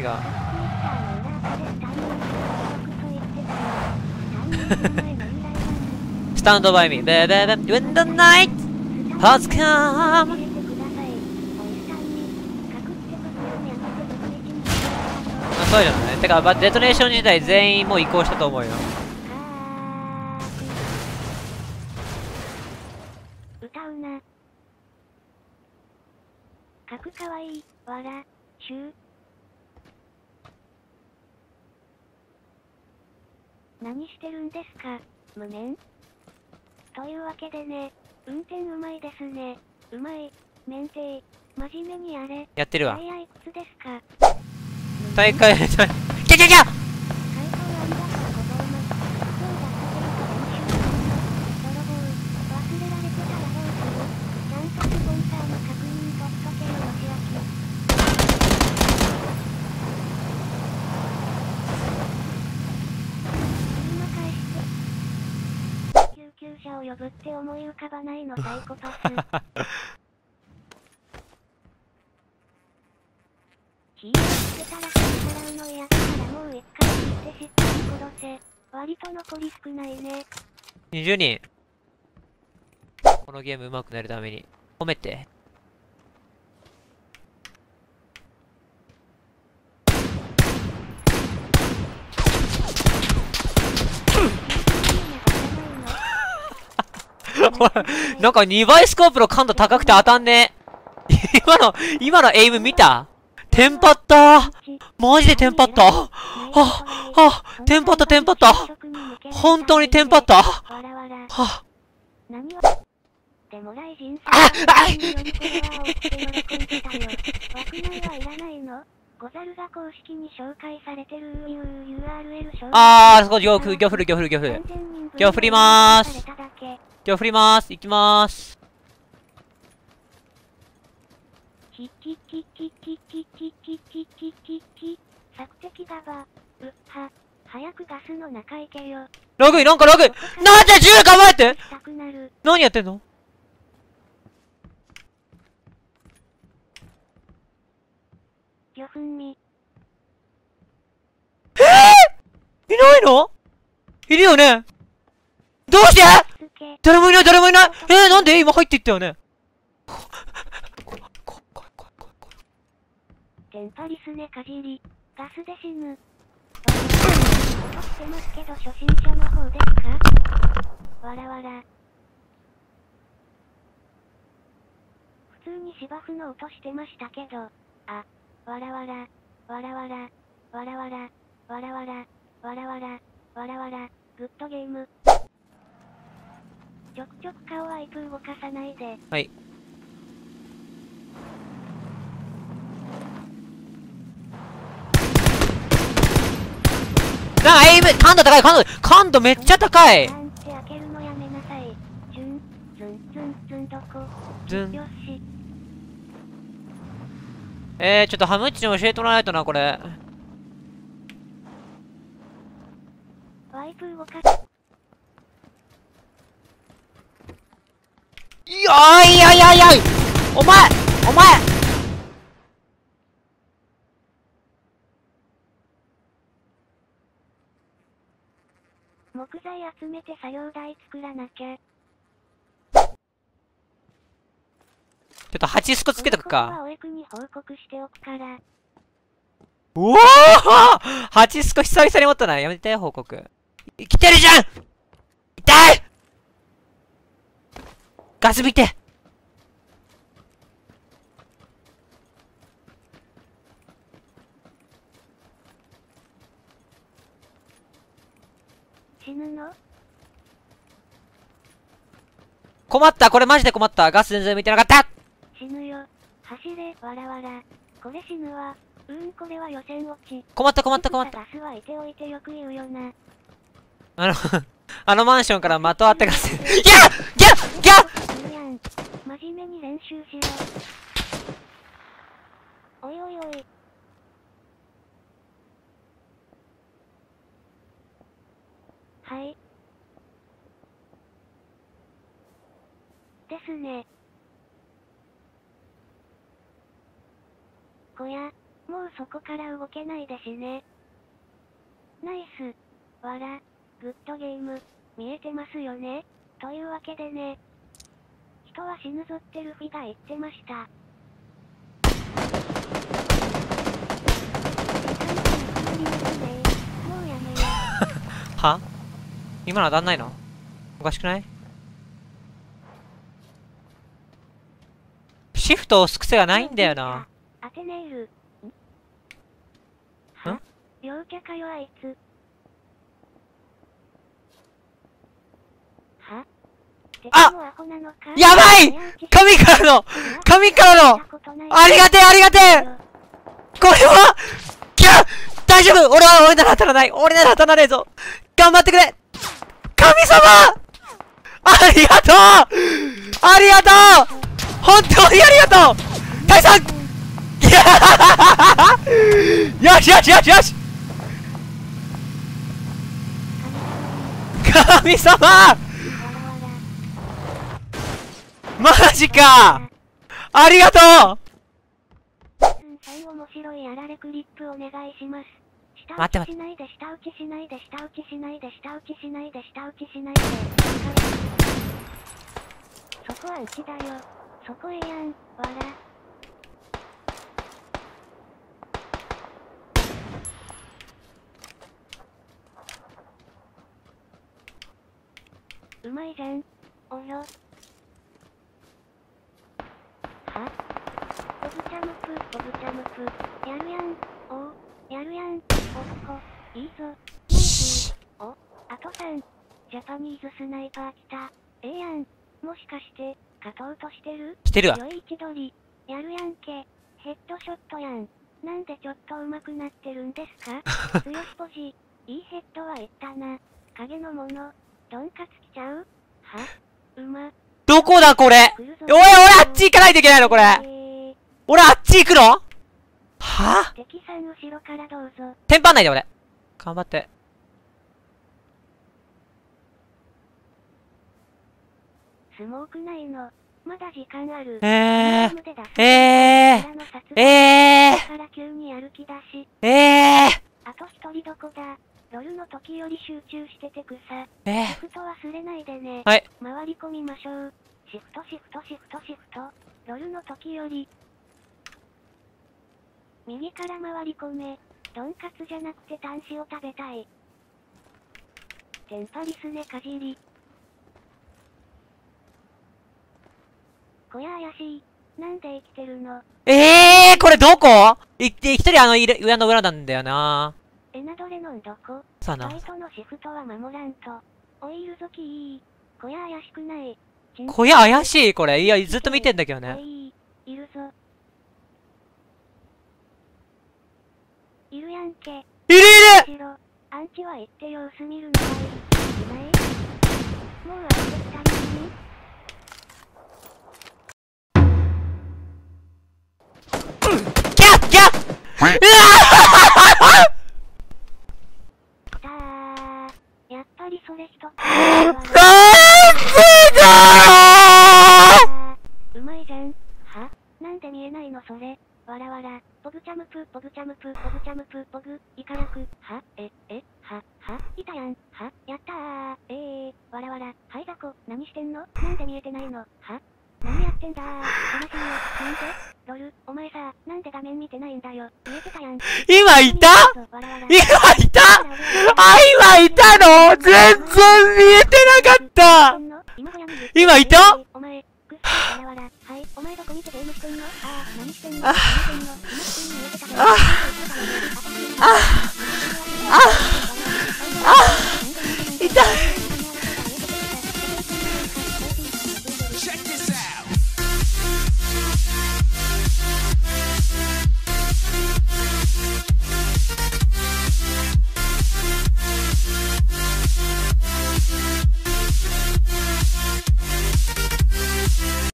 何が。スタンドバイミー、ベーベーベー、when the night. Has come! あそうじゃないてか、まデトネーション自体全員もう移行したと思うよ。歌うな。かくかわいい、わら、しゅう。何してるんですか、無念？というわけでね、運転うまいですね。うまい、免停、真面目にやれ。やってるわ。大いくつですか？大会、キャキャキャ回答ありがとうございます。今日だけで泥棒、忘れられてたらどうするちゃんとスポンサーの確認取っとけよ、よしあき。車返して。救急車を呼ぶって思い浮かばないのサイコパス。火をつけたら金払うの嫌だからもう一回聞いてしっかり殺せ。割と残り少ないね。20人。このゲーム上手くなるために。褒めて。おい なんか2倍スコープの感度高くて当たんねえ。今の、今のエイム見た？テンパったマジでテンパったあ、あ、テンパったテンパった本当にテンパった。はああさんに読み込みは多くて喜んでたよ。枠内はいらないのゴザルが公式に紹介されてる URL 紹介あー、そこ、ギョフ、ギョフル、ギョフル、ギョフル。今日振りまーすされただけ今日振りまーす。行きまーす。キキキキキキキキキキキキ索敵がば、うっは、早くガスの中行けよ。ログイン、なんかログインなんで銃構えてしたくなる。何やってんの魚粉み、いないのいるよねどうして、誰もいない、誰もいない。えー、なんで？今入っていったよね。怖い怖い怖い怖い怖い怖いテンパリスネかじり、ガスで死ぬ。落としてますけど初心者の方ですか？わらわら。普通に芝生の音してましたけど、あ、わら。わら、わらわら、わらわら、わらわら、わらわら、わらわら、グッドゲーム。ちょくちょく顔はイプ動かさないで。はい。なエイム感度高い感度感度めっちゃ高いパンって開けるのやめなさい。チュン、ズン、ズン、ズンどこズンよし。えー、ちょっとハムッチに教えてもらわないとな、これ。ワイプ動かす。いやいやいやいやお前お前木材集めて作業台作らなきゃ。ちょっと8スコつけとくか。おえくに報告しておくから。うおー !8 スコ久々に持ったな。やめて、報告。い来てるじゃん痛いガス見て死ぬの？困ったこれマジで困ったガス全然見てなかった死ぬよ。走れ、わらわら。これ死ぬわ。うーん、これは予選落ち。困った困った困った。ガスはいておいてよく言うよな。あの、あのマンションから的当てがせ。ギャッギャッギャ真面目に練習しろ。おいおいおい。はい。ですね。小屋、もうそこから動けないでしね。ナイス。わら。グッドゲーム。見えてますよね。というわけでね。人は死ぬぞってルフィが言ってました。は？今の当たんないの？おかしくない？シフト押す癖がないんだよな。。アテネール。ん？は？陽キャかよあいつ。は敵あやばい。神からの神からの。ありがてえありがてえ。これはキャ大丈夫。俺は俺なら当たらない。俺なら当たらねえぞ。頑張ってくれ。神様！ありがとう！ありがとう！本当にありがとう！大佐！いやよしよしよしよし！神様！マジかありがとううんさん面白いやられクリップお願いします。下待って待打ちしないで、下打ちしないで、下打ちしないで、下打ちしないで、下打ちしないで。そこはうちだよ。そこえやん、わら。うまいじゃん。およ。はボブチャムプ、ボブチャムプ。やるやん。おう、やるやん。おっこ、いいぞ。ナイス。お、あと3。ジャパニーズスナイパー来た。ええやん。もしかして、勝とうとしてる？してるわ良い位置取り。やるやんけ。ヘッドショットやん。なんでちょっと上手くなってるんですか？強しポジ。いいヘッドはいったな。影のもの。ドンカツ来ちゃう？は？馬。どこだこれ？来るぞおい俺あっち行かないといけないのこれえー俺あっち行くの？は？ぁ敵さん後ろからどうぞ。テンパんないで俺頑張ってスモークないの。まだ時間ある。えー、えー、害えだから急にやる気だし。ー、えー、あと一人どこだロルの時より集中しててくさ。えシフト忘れないでね。はい。回り込みましょう。シフトシフトシフトシフト。ロルの時より。右から回り込め。ドンカツじゃなくて端子を食べたい。テンパリスねかじり。小屋怪しい。なんで生きてるの？ー、えー、これどこ？い一人あのいる上の裏なんだよなエナドレノンどこ？さあなバイトのシフトは守らんと。オイルぞきいい。小屋怪しくない。チン小屋怪しいこれいやずっと見てんだけどねおいいるぞ。いるやんけ。いるいる。アンチは言って様子見るのがいい。いないもう相手二人にキャッキャッうわたー。やっぱりそれ一つ。ーなんでだーうまいじゃん。はなんで見えないのそれ。わらわら。ポブチャムプ、ポブチャムプ、ポブチャムプ、ポブ、イカラク。はえ、え、は、はいたやん。はやったー。えー、わらわら。はいだこ、何してんのなんで見えてないのは何やってんだー。悲しいよ。なんでロル、お前さ、なんで画面見てないんだよ。見えてたやん。今いた？今いた？あ、今いたの？全然見えてなかった今いた？お前どこ見てゲームしてんのああ、何してんの何してんの。ああ。ああ。ああ。痛い。